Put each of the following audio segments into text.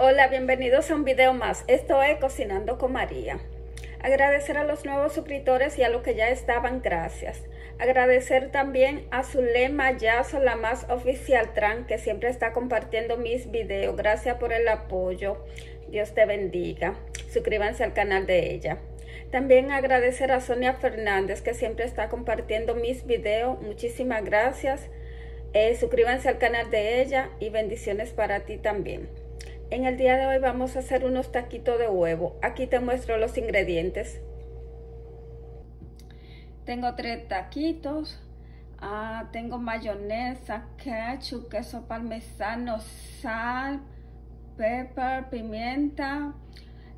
Hola, bienvenidos a un video más. Esto es Cocinando con María. Agradecer a los nuevos suscriptores y a los que ya estaban, gracias. Agradecer también a Zulema Yazo, la más oficial Tran, que siempre está compartiendo mis videos. Gracias por el apoyo. Dios te bendiga. Suscríbanse al canal de ella. También agradecer a Sonia Fernández, que siempre está compartiendo mis videos. Muchísimas gracias. Eh, suscríbanse al canal de ella y bendiciones para ti también. En el día de hoy vamos a hacer unos taquitos de huevo. Aquí te muestro los ingredientes. Tengo tres taquitos. Ah, tengo mayonesa, ketchup, queso parmesano, sal, pepper, pimienta.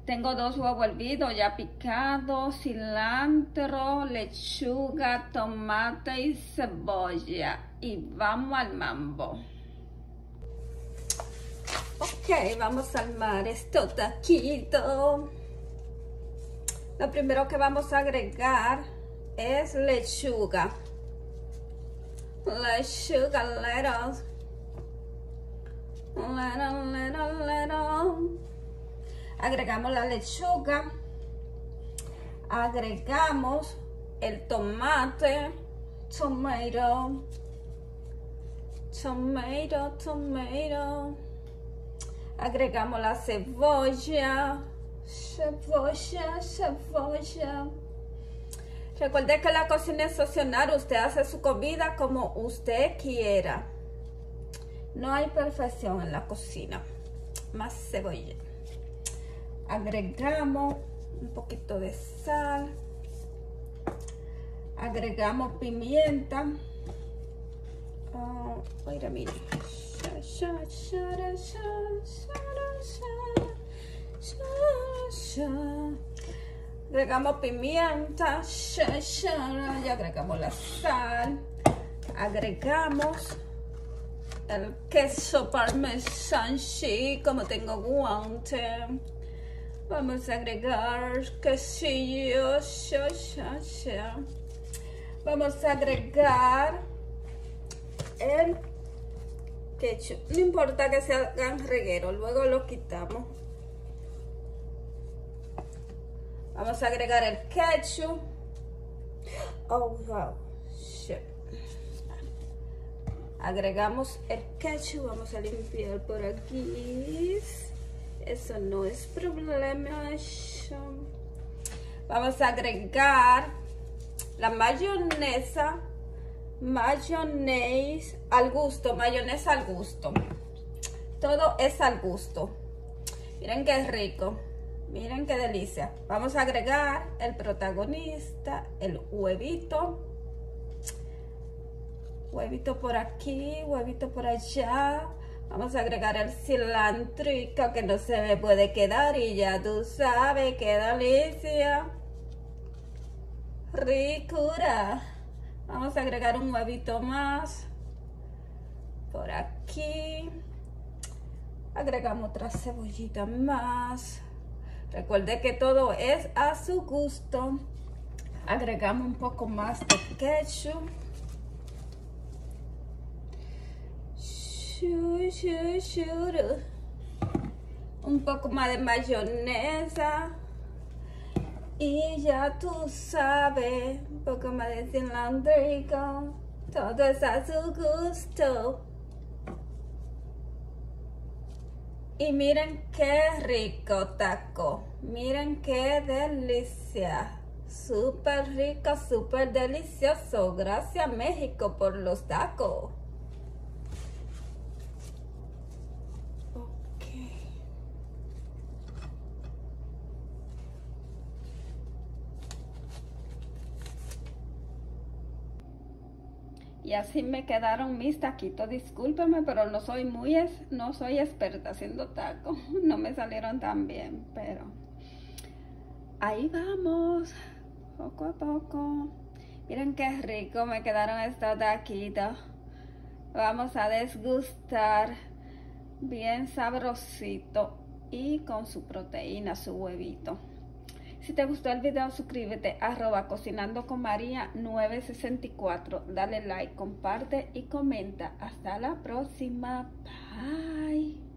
Tengo dos huevos hervidos ya picados, cilantro, lechuga, tomate y cebolla. Y vamos al mambo. Ok, vamos a armar esto taquito. Lo primero que vamos a agregar es lechuga. Lechuga, lettuce. Little, little, little. Agregamos la lechuga. Agregamos el tomate. Tomato. Tomato, tomato agregamos la cebolla, cebolla, cebolla. Recuerde que la cocina es opcional, usted hace su comida como usted quiera. No hay perfección en la cocina. Más cebolla. Agregamos un poquito de sal. Agregamos pimienta. Oh, wait a minute. Agregamos pimienta, y agregamos la sal, agregamos el queso parmesan, como tengo guante. Vamos a agregar quesillo, Vamos a agregar el ketchup. No importa que se hagan reguero, luego lo quitamos. Vamos a agregar el ketchup. Oh, wow. Agregamos el ketchup. Vamos a limpiar por aquí. Eso no es problema. Vamos a agregar la mayonesa mayonnaise al gusto, mayonesa al gusto. Todo es al gusto. Miren qué rico. Miren qué delicia. Vamos a agregar el protagonista, el huevito. Huevito por aquí, huevito por allá. Vamos a agregar el cilantro que no se me puede quedar y ya tú sabes qué delicia. Ricura. Vamos a agregar un huevito más. Por aquí. Agregamos otra cebollita más. Recuerde que todo es a su gusto. Agregamos un poco más de ketchup. Un poco más de mayonesa. Y ya tú sabes, un poco más de cilantro, todo es a su gusto. Y miren qué rico taco, miren qué delicia. Súper rico, súper delicioso. Gracias México por los tacos. Y así me quedaron mis taquitos. Discúlpeme, pero no soy muy no soy experta haciendo tacos. No me salieron tan bien, pero ahí vamos. Poco a poco. Miren qué rico me quedaron estos taquitos. Vamos a desgustar bien sabrosito y con su proteína, su huevito. Si te gustó el video, suscríbete, arroba cocinando con María 964. Dale like, comparte y comenta. Hasta la próxima. Bye.